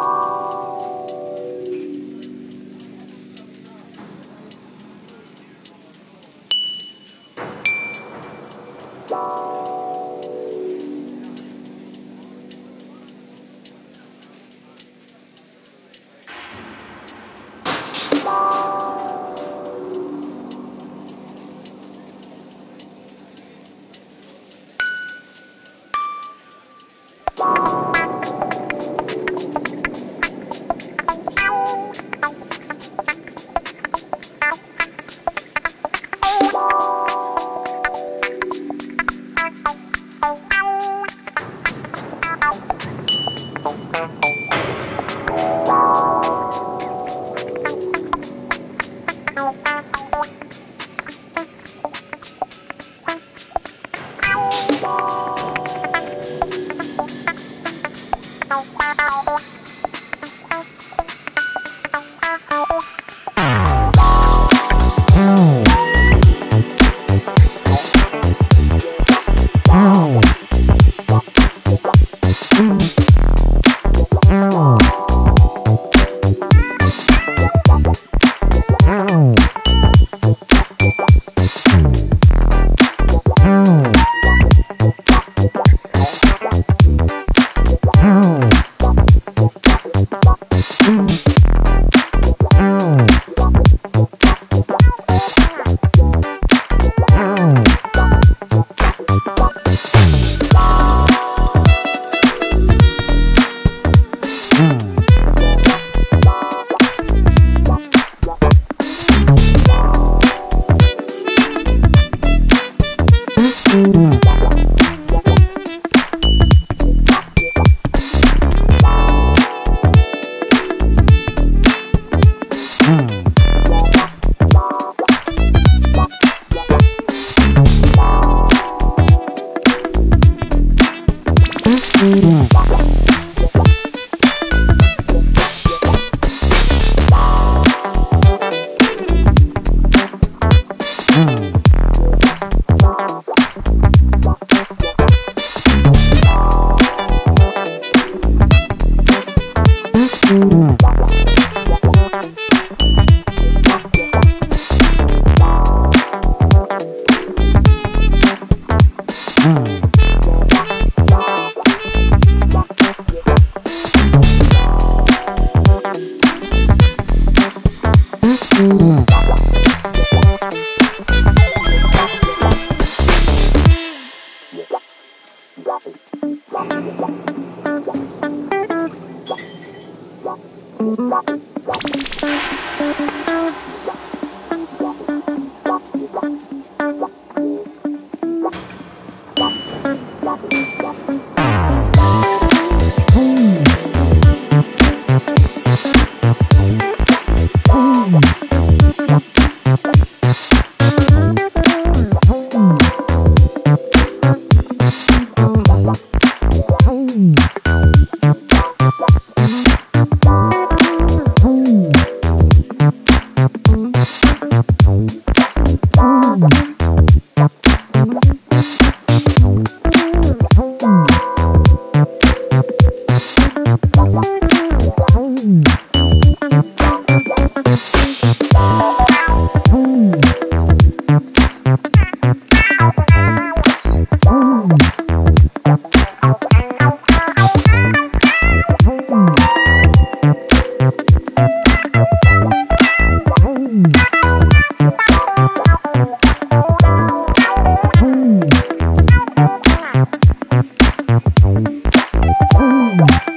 you Bye. Mm. Ooh.